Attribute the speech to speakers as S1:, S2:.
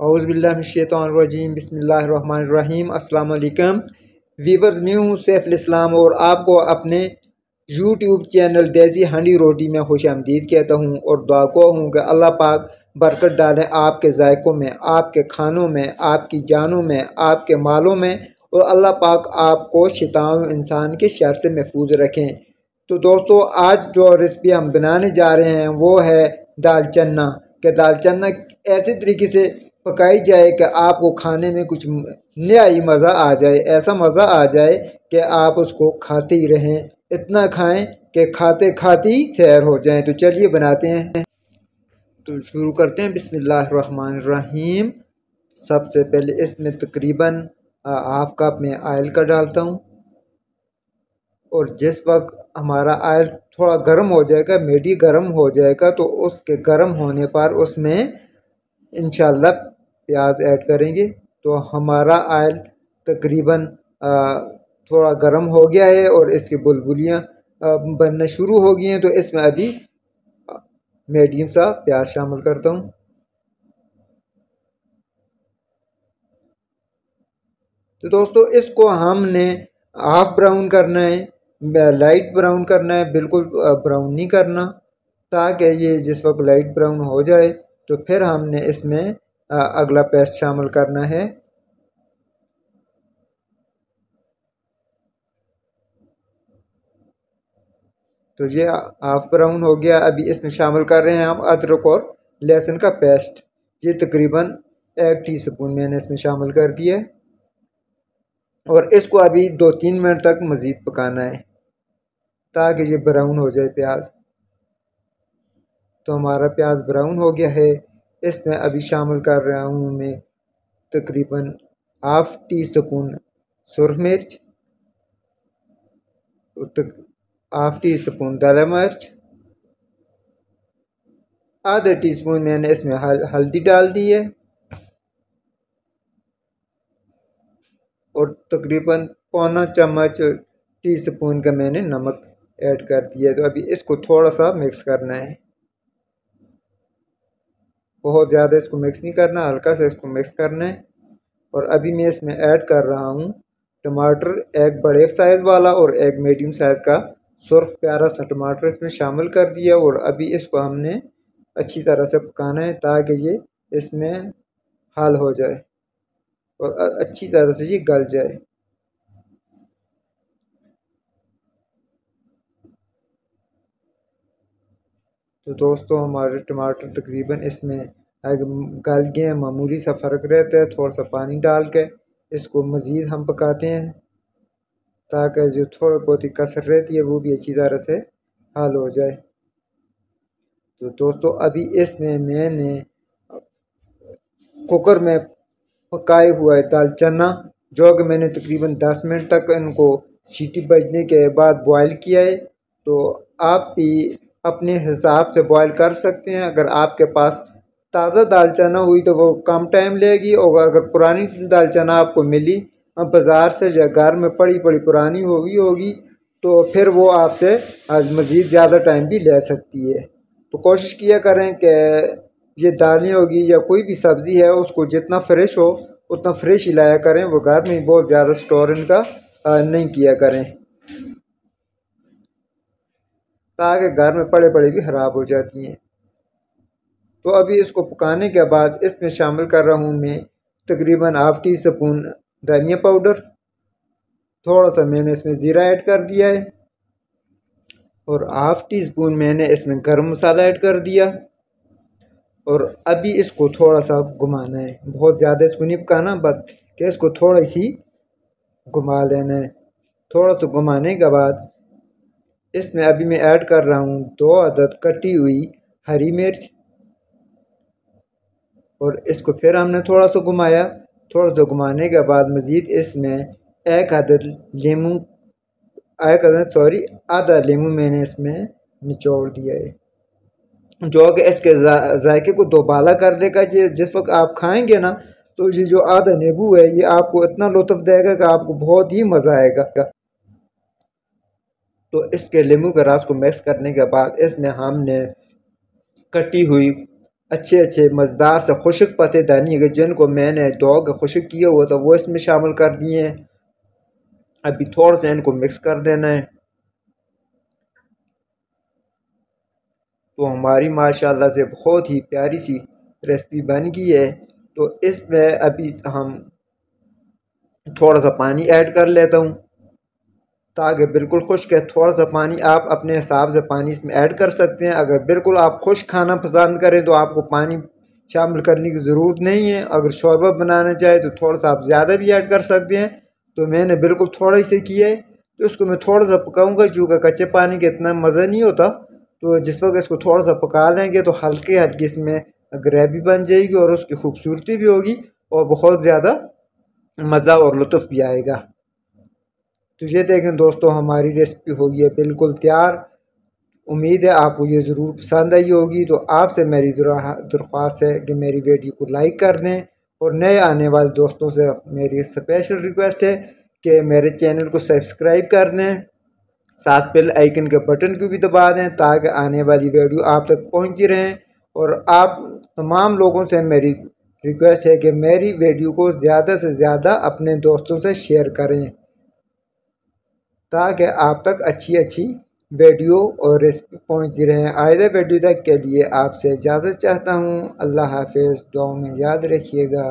S1: अज़बिल्लाशैतरजीम बसमीम अल्लाम वीवर्स मैं हूँ सैफ इस्लाम और आपको अपने यूट्यूब चैनल देसी हंडी रोटी में खुश आमदीद कहता हूँ और दुआ को हूँ कि अल्लाह पाक बरकत डालें आपके जायकों में, आपके खानों में, आपकी जानों में, आपके मालों में और अल्लाह पाक आपको शैतान इंसान के शर से महफूज रखें। तो दोस्तों, आज जो रेसिपी हम बनाने जा रहे हैं वो है दाल चन्ना। के दाल चन्ना ऐसे तरीके से पकाई जाए कि आपको खाने में कुछ नया ही मज़ा आ जाए, ऐसा मज़ा आ जाए कि आप उसको खाते ही रहें। इतना खाएँ कि खाते खाते ही सैर हो जाएँ। तो चलिए बनाते हैं। तो शुरू करते हैं। बिस्मिल्लाहिर्रहमानिर्रहीम। सबसे पहले इसमें तकरीबन हाफ़ कप में आयल का डालता हूँ। और जिस वक्त हमारा आयल थोड़ा गर्म हो जाएगा मेडी गर्म हो जाएगा तो उसके गर्म होने पर उसमें इन प्याज ऐड करेंगे तो हमारा आयल तकरीबन थोड़ा गर्म हो गया है और इसकी बुलबुलियाँ बनना शुरू हो गई हैं। तो इसमें अभी मीडियम सा प्याज शामिल करता हूँ। तो दोस्तों, इसको हमने हाफ़ ब्राउन करना है लाइट ब्राउन करना है, बिल्कुल ब्राउन नहीं करना, ताकि ये जिस वक्त लाइट ब्राउन हो जाए तो फिर हमने इसमें अगला पेस्ट शामिल करना है। तो ये हाफ़ ब्राउन हो गया। अभी इसमें शामिल कर रहे हैं हम अदरक और लहसुन का पेस्ट ये तकरीबन एक टीस्पून मैंने इसमें शामिल कर दिया। और इसको अभी दो तीन मिनट तक मज़ीद पकाना है, ताकि ये ब्राउन हो जाए प्याज। तो हमारा प्याज ब्राउन हो गया है। इसमें अभी शामिल कर रहा हूँ मैं तकरीबन हाफ़ टी स्पून सुरख मिर्च हाफ़ टी स्पून दाला मिर्च आधा टी स्पून मैंने इसमें हल, हल्दी डाल दी है और तकरीबन पौना चम्मच टी स्पून का मैंने नमक ऐड कर दिया तो अभी इसको थोड़ा सा मिक्स करना है। बहुत ज़्यादा इसको मिक्स नहीं करना, हल्का सा इसको मिक्स करना है। और अभी मैं इसमें ऐड कर रहा हूँ टमाटर, एक बड़े साइज़ वाला और एक मीडियम साइज़ का। सुर्ख, प्यारा सा टमाटर इसमें शामिल कर दिया और अभी इसको हमने अच्छी तरह से पकाना है ताकि ये इसमें हल हो जाए और अच्छी तरह से ये गल जाए। तो दोस्तों, हमारे टमाटर तकरीबन इसमें गल गए हैं। मामूली सा फ़र्क रहता है, थोड़ा सा पानी डाल के इसको मज़ीद हम पकाते हैं ताकि जो थोड़ा बहुत ही कसर रहती है, वो भी अच्छी तरह से हल हो जाए। तो दोस्तों, अभी इसमें मैंने कुकर में पकाए हुआ है दाल चना, जो कि मैंने तकरीबन दस मिनट तक इनको सीटी बजने के बाद बॉयल किया है। तो आप भी अपने हिसाब से बॉयल कर सकते हैं। अगर आपके पास ताज़ा दाल चना हुई तो वो कम टाइम लेगी और अगर पुरानी दाल चना आपको मिली बाज़ार से या घर में पड़ी पड़ी पुरानी होगी होगी तो फिर वो आपसे आज मज़ीद ज़्यादा टाइम भी ले सकती है। तो कोशिश किया करें कि ये दालें होगी या कोई भी सब्ज़ी है, उसको जितना फ्रेश हो, उतना फ्रेश ही लाया करें। वो घर में बहुत ज़्यादा स्टोर इनका नहीं किया करें। ताकि घर में पड़े पड़े भी ख़राब हो जाती हैं। तो अभी इसको पकाने के बाद इसमें शामिल कर रहा हूँ मैं तकरीबन हाफ़ टी स्पून धनिया पाउडर। थोड़ा सा मैंने इसमें ज़ीरा ऐड कर दिया है और हाफ़ टी स्पून मैंने इसमें गर्म मसाला ऐड कर दिया और अभी इसको थोड़ा सा घुमाना है। बहुत ज़्यादा इसको नहीं पकाना, बस कि इसको थोड़ी सी घुमा लेना है। थोड़ा सा घुमाने के बाद इसमें अभी मैं ऐड कर रहा हूँ दो अदद कटी हुई हरी मिर्च। और इसको फिर हमने थोड़ा सा घुमाया। थोड़ा सा घुमाने के बाद मज़ीद इसमें एक अदद लेमू, एक अदद, सॉरी, आधा लेमू मैंने इसमें निचोड़ दिया है। जो कि इसके जायके को दोबाला कर देगा। जिस वक्त आप खाएँगे ना तो ये जो आधा नींबू है, ये आपको इतना लुत्फ़ देगा कि आपको बहुत ही मज़ा आएगा। तो इसके लींबू के रस को मिक्स करने के बाद इसमें हमने कटी हुई अच्छे अच्छे मज़ेदार से खुशक पत्ते धनी है जिनको मैंने दो के खुशक किया हुआ था, वो इसमें शामिल कर दिए हैं। अभी थोड़ा सा इनको मिक्स कर देना है। तो हमारी माशाल्लाह से बहुत ही प्यारी सी रेसिपी बन गई है। तो इसमें अभी हम थोड़ा सा पानी ऐड कर लेता हूँ। ताकि बिल्कुल खुश्क है, थोड़ा सा पानी आप अपने हिसाब से पानी इसमें ऐड कर सकते हैं। अगर बिल्कुल आप खुश खाना पसंद करें तो आपको पानी शामिल करने की ज़रूरत नहीं है। अगर शोरबा बनाना चाहे तो थोड़ा सा आप ज़्यादा भी ऐड कर सकते हैं। तो मैंने बिल्कुल थोड़ा ही से किया है। तो इसको मैं थोड़ा सा पकाऊँगा चूँकि कच्चे पानी का इतना मज़ा नहीं होता। तो जिस वक्त इसको थोड़ा सा पका लेंगे तो हल्के हल्के इसमें ग्रेवी बन जाएगी और उसकी खूबसूरती भी होगी और बहुत ज़्यादा मज़ा और लुत्फ़ भी आएगा। तो ये देखें दोस्तों, हमारी रेसिपी हो गई है बिल्कुल तैयार। उम्मीद है आपको ये ज़रूर पसंद आई होगी। तो आपसे मेरी दरख्वास्त है कि मेरी वीडियो को लाइक कर दें और नए आने वाले दोस्तों से मेरी स्पेशल रिक्वेस्ट है कि मेरे चैनल को सब्सक्राइब कर दें। साथ बेल आइकन के बटन को भी दबा दें ताकि आने वाली वीडियो आप तक पहुँचती रहें। और आप तमाम लोगों से मेरी रिक्वेस्ट है कि मेरी वीडियो को ज़्यादा से ज़्यादा अपने दोस्तों से शेयर करें। ताकि आप तक अच्छी अच्छी वीडियो और रेसिपी पहुँचती रहे आयदा वीडियो तक के लिए आपसे इजाज़त चाहता हूँ। अल्लाह हाफिज़। दुआ में याद रखिएगा।